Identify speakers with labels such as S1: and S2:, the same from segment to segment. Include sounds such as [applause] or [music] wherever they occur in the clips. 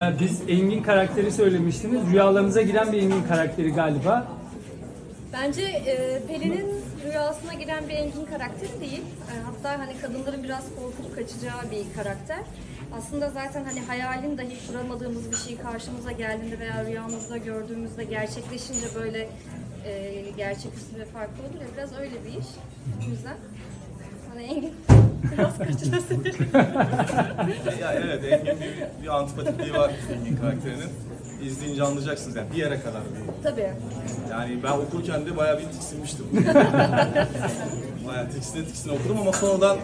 S1: Biz Engin karakteri söylemiştiniz. Rüyalarınıza giren bir Engin karakteri galiba.
S2: Bence e, Pelin'in rüyasına giren bir Engin karakteri değil. E, hatta hani kadınların biraz korkup kaçacağı bir karakter. Aslında zaten hani hayalin dahi kuramadığımız bir şey karşımıza geldiğinde veya rüyamızda gördüğümüzde gerçekleşince böyle e, gerçeküstü ve farklı olur ya biraz öyle bir iş. O yüzden hani Engin biraz kaçırasın. [laughs]
S3: Ya evet Engin bir, bir antipatikliği var Engin karakterinin. İzleyince anlayacaksınız yani bir yere kadar bir.
S2: Tabii.
S3: Yani ben okurken de bayağı bir tiksinmiştim. [laughs] bayağı tiksine tiksine okurum ama sonradan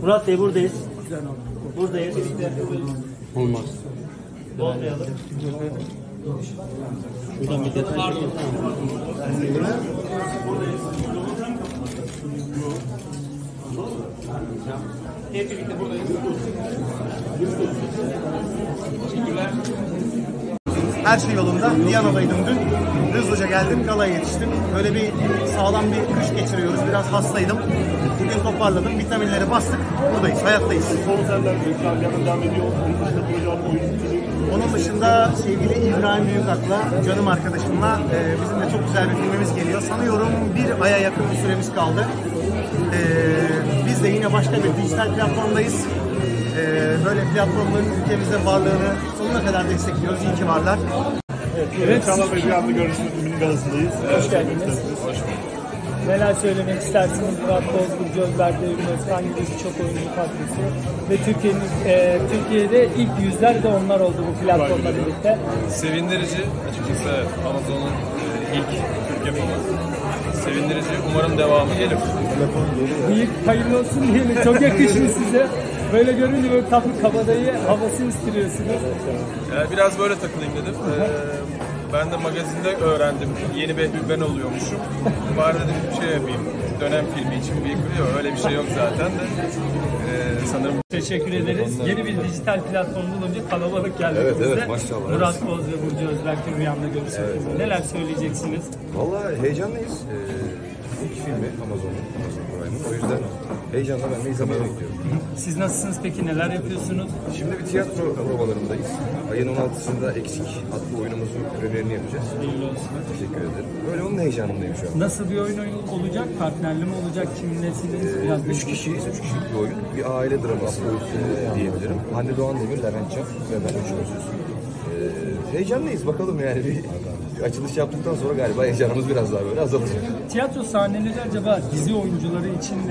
S4: Murat Bey buradayız. Buradayız.
S5: Olmaz.
S4: Bozmayalım. Şuradan bir detay.
S6: Her şey yolunda. Viyana'daydım dün. Hızlıca geldim, galaya yetiştim. Böyle bir sağlam bir kış geçiriyoruz. Biraz hastaydım. Bugün toparladım. Vitaminleri bastık. Buradayız, hayattayız.
S5: Konserler, reklamlar devam ediyor. Bunun dışında oyun
S6: Onun dışında sevgili İbrahim Büyükak'la, canım arkadaşımla e, bizim de çok güzel bir filmimiz geliyor. Sanıyorum bir aya yakın bir süremiz kaldı. E, biz de yine başka bir dijital platformdayız. E, böyle platformların ülkemizde varlığını sonuna kadar destekliyoruz. İyi ki varlar.
S5: Evet, Çağlar Bey bir anda. Filmin galasındayız.
S1: Hoş geldiniz. Neler söylemek istersiniz? Murat Bozgur, Gözber Devrim Özkan gibi birçok oyuncu kadrosu. Ve Türkiye'nin, e, Türkiye'de ilk yüzler de onlar oldu bu platformla birlikte.
S7: Sevindirici açıkçası evet. Amazon'un e, ilk Türk yapımı. Sevindirici. Umarım devamı gelir.
S1: Büyük hayırlı olsun diyelim. Çok yakışmış size. Böyle görünce böyle tatlı kabadayı havası istiriyorsunuz.
S7: Yani biraz böyle takılayım dedim. Ee, ben de magazinde öğrendim. Yeni bir ben oluyormuşum. Bari dedim bir şey yapayım. Dönem filmi için bir yok. Öyle bir şey yok zaten de. Ee, sanırım
S1: Teşekkür ederiz. Yeni bir dijital platform bulunca kalabalık geldi
S8: Evet,
S1: bizde.
S8: evet, maşallah.
S1: Murat Boz ve Burcu Özberk'in rüyamda görüşürüz. Neler söyleyeceksiniz?
S8: Vallahi heyecanlıyız. Ee, ilk filmi Amazon'un, Amazon Prime'ın. O yüzden heyecanla ben de izlemeyi bekliyorum.
S1: Siz nasılsınız peki? Neler yapıyorsunuz?
S8: Şimdi bir tiyatro provalarındayız. Ayın 16'sında Eksik adlı oyunumuzun premierini yapacağız.
S1: Hayırlı olsun.
S8: Teşekkür ederim. Böyle onun heyecanındayım şu an.
S1: Nasıl bir oyun olacak? Partnerli mi olacak? Kimlesiniz?
S8: Ee,
S1: Biraz
S8: üç kişiyiz, üç kişilik bir oyun. Bir aile draması e, diyebilirim. Hande Doğan Demir, Levent Can ve ben üçümüzüz. Ee, heyecanlıyız bakalım yani. Bir, açılış yaptıktan sonra galiba heyecanımız biraz daha böyle azalacak.
S1: Tiyatro sahneleri acaba dizi oyuncuları için de